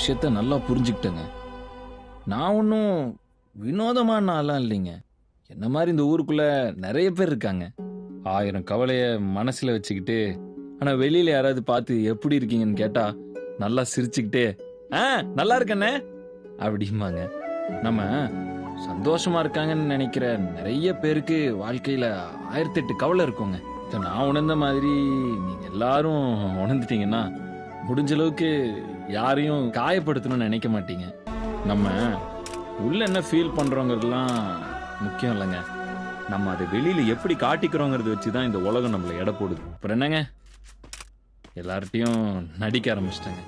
விஷயத்த நல்லா புரிஞ்சுக்கிட்டேங்க. நான் ஒன்றும் வினோதமான ஆளாம் இல்லைங்க. என்ன மாதிரி இந்த ஊருக்குள்ளே நிறைய பேர் இருக்காங்க. ஆயிரம் கவலையை மனசில் வச்சுக்கிட்டு ஆனால் வெளியில் யாராவது பார்த்து எப்படி இருக்கீங்கன்னு கேட்டால் நல்லா சிரிச்சுக்கிட்டே ஆ நல்லா இருக்கண்ணே. அப்படிம்பாங்க. நம்ம சந்தோஷமாக இருக்காங்கன்னு நினைக்கிற நிறைய பேருக்கு வாழ்க்கையில் ஆயிரத்தெட்டு கவலை இருக்குங்க. நான் உணர்ந்த மாதிரி நீங்கள் எல்லாரும் உணர்ந்துட்டீங்கன்னா முடிஞ்ச அளவுக்கு யாரையும் காயப்படுத்தணும்னு நினைக்க மாட்டீங்க. நம்ம உள்ள என்ன ஃபீல் பண்றோங்கிறதுலாம் முக்கியம் இல்லைங்க. நம்ம அதை வெளியில எப்படி காட்டிக்கிறோங்கிறத வச்சு தான் இந்த உலகம் நம்மளை எடை போடுது. அப்புறம் என்னங்க? எல்லார்ட்டையும் நடிக்க ஆரம்பிச்சிட்டேங்க.